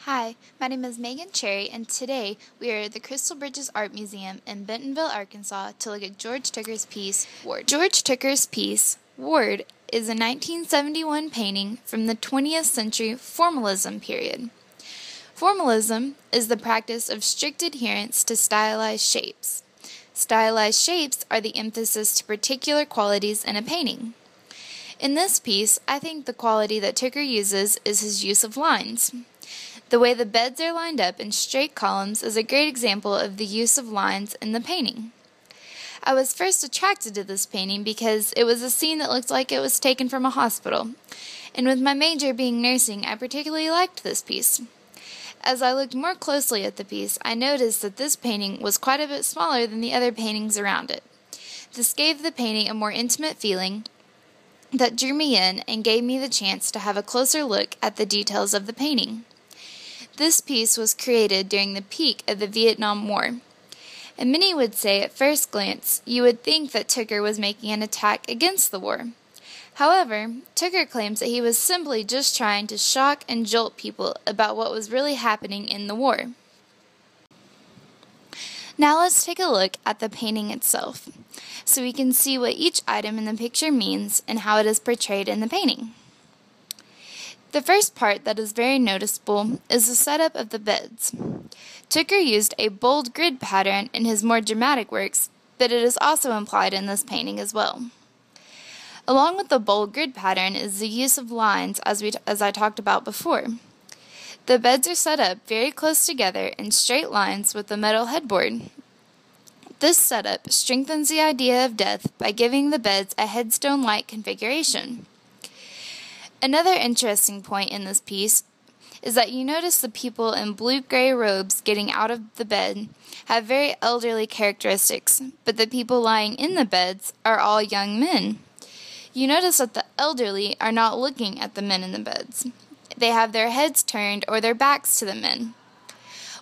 Hi, my name is Maegan Cherry, and today we are at the Crystal Bridges Art Museum in Bentonville, Arkansas to look at George Tooker's piece, Ward. George Tooker's piece, Ward, is a 1971 painting from the 20th century formalism period. Formalism is the practice of strict adherence to stylized shapes. Stylized shapes are the emphasis to particular qualities in a painting. In this piece, I think the quality that Tooker uses is his use of lines. The way the beds are lined up in straight columns is a great example of the use of lines in the painting. I was first attracted to this painting because it was a scene that looked like it was taken from a hospital, and with my major being nursing, I particularly liked this piece. As I looked more closely at the piece, I noticed that this painting was quite a bit smaller than the other paintings around it. This gave the painting a more intimate feeling that drew me in and gave me the chance to have a closer look at the details of the painting. This piece was created during the peak of the Vietnam War. And many would say at first glance you would think that Tooker was making an attack against the war. However, Tooker claims that he was simply just trying to shock and jolt people about what was really happening in the war. Now let's take a look at the painting itself, so we can see what each item in the picture means and how it is portrayed in the painting. The first part that is very noticeable is the setup of the beds. Tooker used a bold grid pattern in his more dramatic works, but it is also implied in this painting as well. Along with the bold grid pattern is the use of lines as, we, as I talked about before. The beds are set up very close together in straight lines with the metal headboard. This setup strengthens the idea of death by giving the beds a headstone like configuration. Another interesting point in this piece is that you notice the people in blue gray robes getting out of the bed have very elderly characteristics, but the people lying in the beds are all young men. You notice that the elderly are not looking at the men in the beds. They have their heads turned or their backs to the men.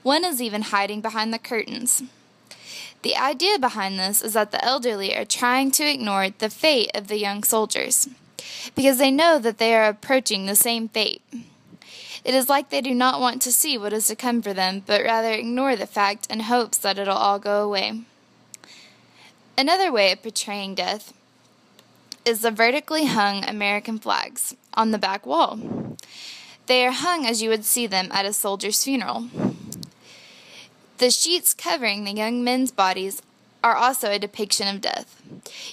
One is even hiding behind the curtains. The idea behind this is that the elderly are trying to ignore the fate of the young soldiers because they know that they are approaching the same fate. It is like they do not want to see what is to come for them, but rather ignore the fact in hopes that it'll all go away. Another way of portraying death is the vertically hung American flags on the back wall. They are hung as you would see them at a soldier's funeral. The sheets covering the young men's bodies are also a depiction of death.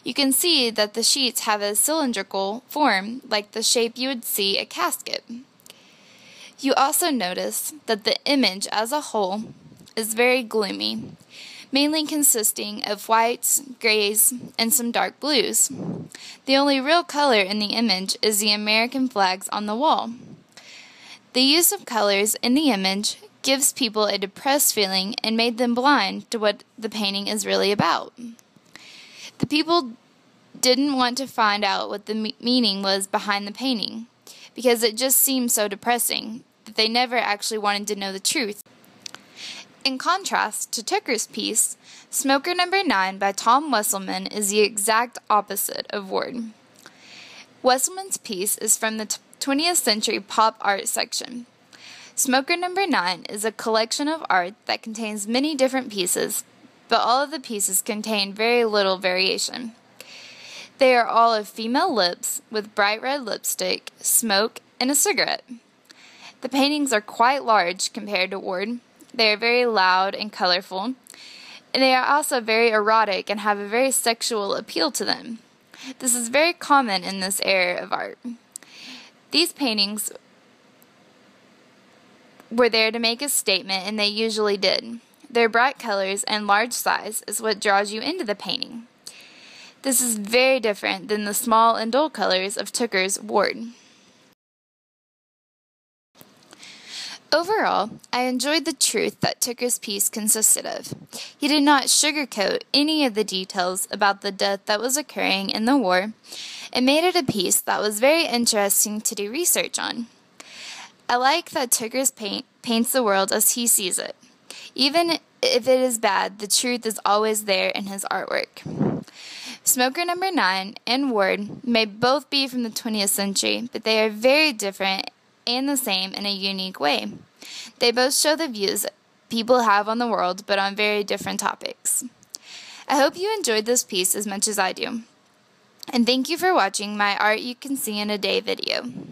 You can see that the sheets have a cylindrical form, like the shape you would see a casket. You also notice that the image as a whole is very gloomy, mainly consisting of whites, grays, and some dark blues. The only real color in the image is the American flags on the wall. The use of colors in the image gives people a depressed feeling and made them blind to what the painting is really about. The people didn't want to find out what the me- meaning was behind the painting because it just seemed so depressing that they never actually wanted to know the truth. In contrast to Tooker's piece, Smoker Number 9 by Tom Wesselmann is the exact opposite of Ward. Wesselmann's piece is from the 20th century pop art section. Smoker Number 9 is a collection of art that contains many different pieces, but all of the pieces contain very little variation. They are all of female lips with bright red lipstick, smoke, and a cigarette. The paintings are quite large compared to Ward. They are very loud and colorful, and they are also very erotic and have a very sexual appeal to them. This is very common in this era of art. These paintings were there to make a statement, and they usually did. Their bright colors and large size is what draws you into the painting. This is very different than the small and dull colors of Tooker's Ward. Overall, I enjoyed the truth that Tooker's piece consisted of. He did not sugarcoat any of the details about the death that was occurring in the war and made it a piece that was very interesting to do research on. I like that Tooker's paint paints the world as he sees it. Even if it is bad, the truth is always there in his artwork. Smoker number 9 and Ward may both be from the 20th century, but they are very different and the same in a unique way. They both show the views people have on the world, but on very different topics. I hope you enjoyed this piece as much as I do. And thank you for watching my Art You Can See in a Day video.